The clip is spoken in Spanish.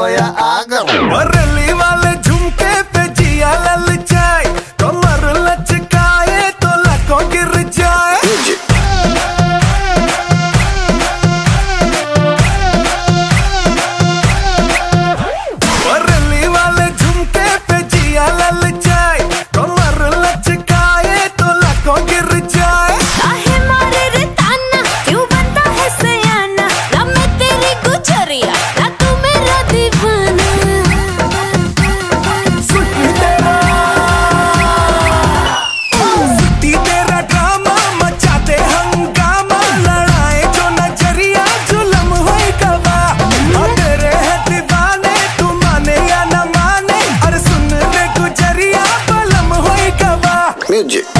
voy a agarrar. люди.